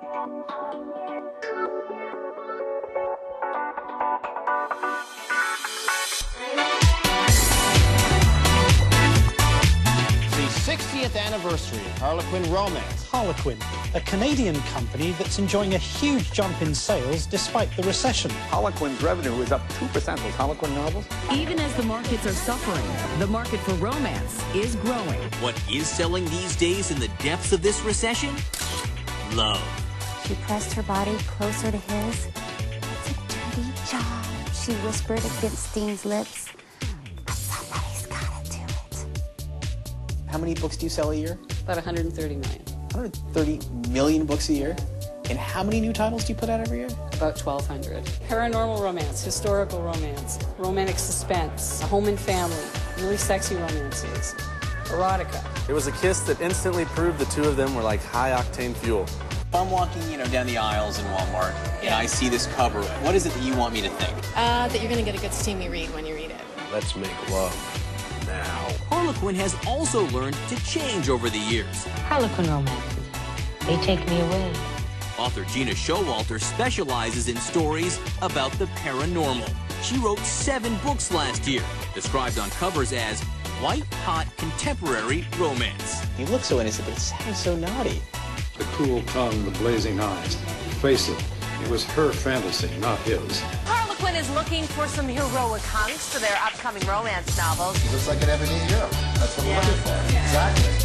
The 60th anniversary of Harlequin Romance. Harlequin, a Canadian company that's enjoying a huge jump in sales despite the recession. Harlequin's revenue is up 2%. Those Harlequin novels? Even as the markets are suffering, the market for romance is growing. What is selling these days in the depths of this recession? Love. She pressed her body closer to his. It's a dirty job, she whispered against Dean's lips. But somebody's gotta do it. How many books do you sell a year? About 130 million. 130 million books a year. And how many new titles do you put out every year? About 1,200. Paranormal romance, historical romance, romantic suspense, home and family, really sexy romances, erotica. It was a kiss that instantly proved the two of them were like high octane fuel. If I'm walking, you know, down the aisles in Walmart and I see this cover, what is it that you want me to think? Uh, that you're going to get a good steamy read when you read it. Let's make love now. Harlequin has also learned to change over the years. Harlequin romances. They take me away. Author Gena Showalter specializes in stories about the paranormal. She wrote seven books last year, described on covers as white hot contemporary romance. You look so innocent, but it sounds so naughty. The cool tongue, the blazing eyes. Face it, it was her fantasy, not his. Harlequin is looking for some heroic hunks for their upcoming romance novels. He looks like an ebony hero. That's what Yeah. we're looking for. Yeah. Exactly.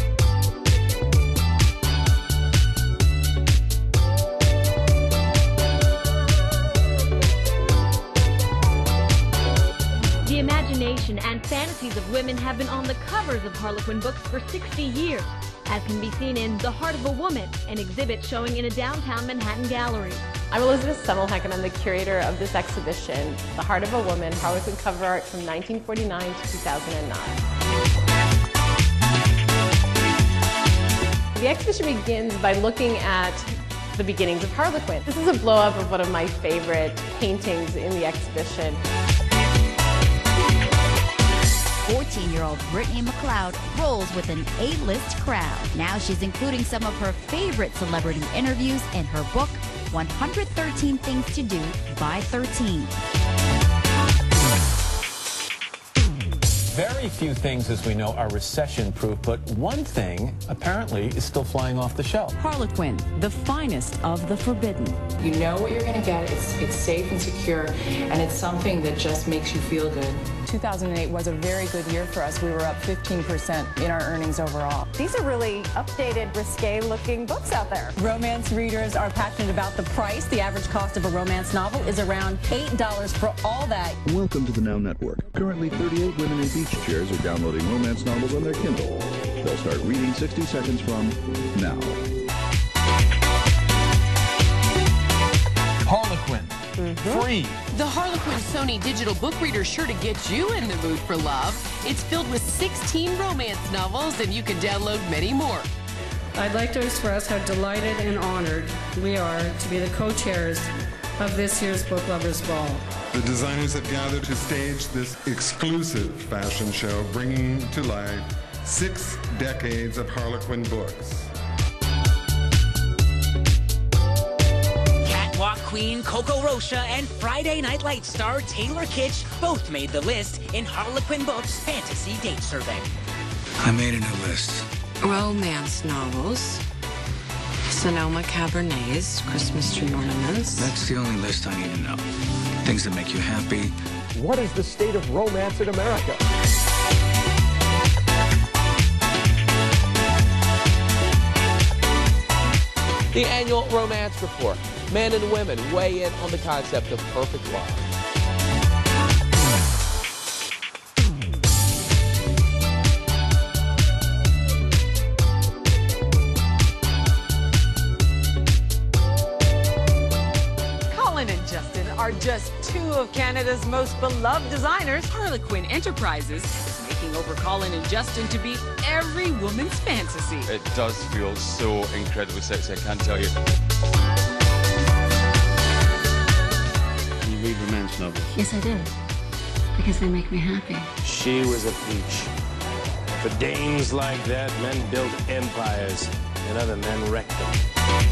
The imagination and fantasies of women have been on the covers of Harlequin books for 60 years, as can be seen in The Heart of a Woman, an exhibit showing in a downtown Manhattan gallery. I'm Elizabeth Semmelhack and I'm the curator of this exhibition, The Heart of a Woman, Harlequin cover art from 1949 to 2009. The exhibition begins by looking at the beginnings of Harlequin. This is a blow-up of one of my favorite paintings in the exhibition. 14-year-old Brittany McLeod rolls with an A-list crowd. Now she's including some of her favorite celebrity interviews in her book, 113 Things to Do by 13. Very few things, as we know, are recession proof, but one thing apparently is still flying off the shelf. Harlequin, the finest of the forbidden. You know what you're going to get. It's, it's safe and secure, and it's something that just makes you feel good. 2008 was a very good year for us. We were up 15% in our earnings overall. These are really updated, risque looking books out there. Romance readers are passionate about the price. The average cost of a romance novel is around $8 for all that. Welcome to the Now Network. Currently, 38 women in beach chairs are downloading romance novels on their Kindle. They'll start reading 60 seconds from now. Harlequin. Free. The Harlequin Sony digital book reader is sure to get you in the mood for love. It's filled with 16 romance novels, and you can download many more. I'd like to express how delighted and honored we are to be the co-chairs of this year's Book Lovers Ball. The designers have gathered to stage this exclusive fashion show, bringing to life six decades of Harlequin books. Queen Coco Rocha and Friday Night Light star Taylor Kitsch both made the list in Harlequin Books Fantasy Date Survey. I made a new list. Romance novels, Sonoma Cabernets, Christmas tree ornaments. That's the only list I need to know. Things that make you happy. What is the state of romance in America? The annual Romance Men and women weigh in on the concept of perfect love. Colin and Justin are just two of Canada's most beloved designers. Harlequin Enterprises is making over Colin and Justin to be every woman's fantasy. It does feel so incredibly sexy, I can't tell you. You read romance novels. Yes, I do. Because they make me happy. She was a peach. For dames like that, men built empires, and other men wrecked them.